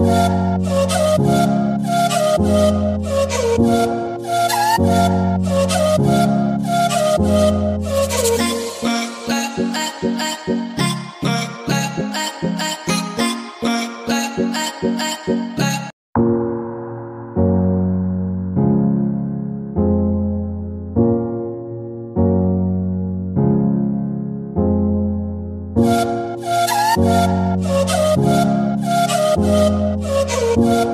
Música Thank you.